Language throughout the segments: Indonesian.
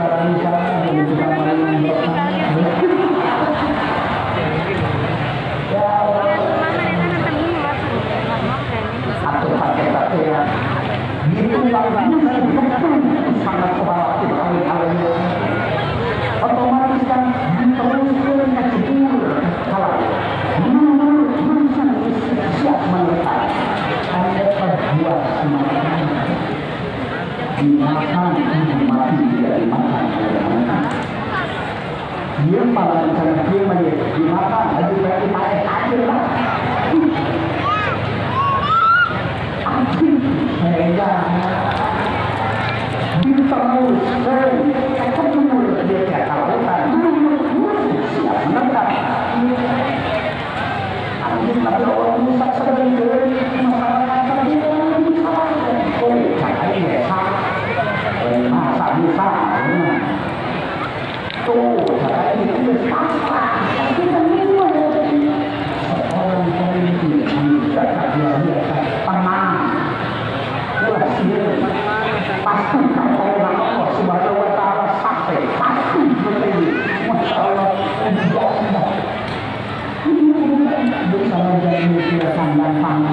para ฟัง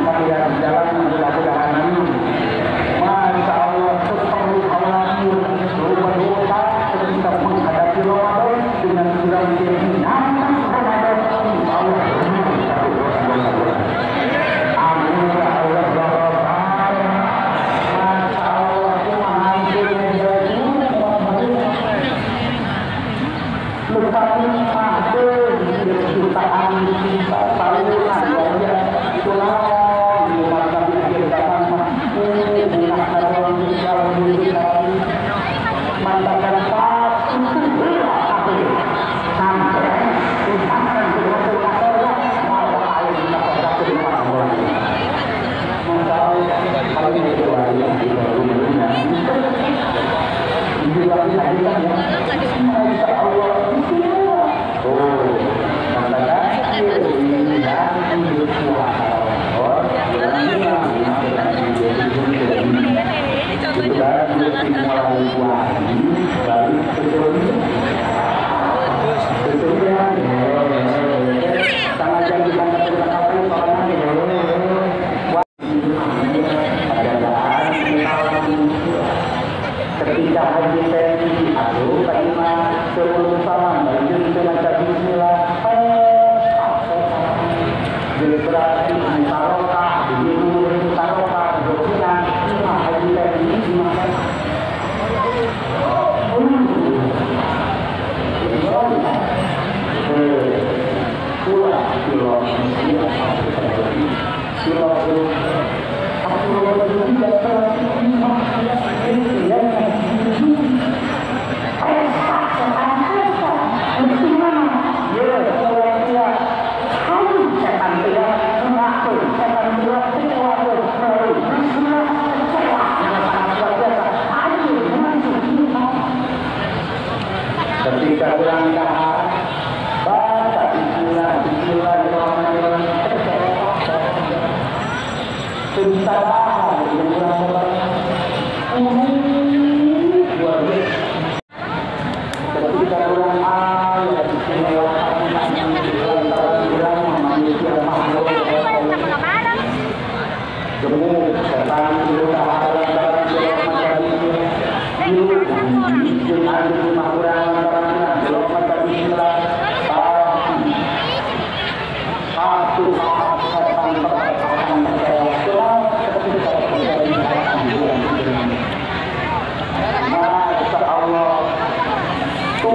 kami dalam perjalanan mudah-mudahan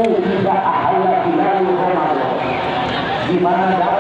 itu tidak ahaya bila di mana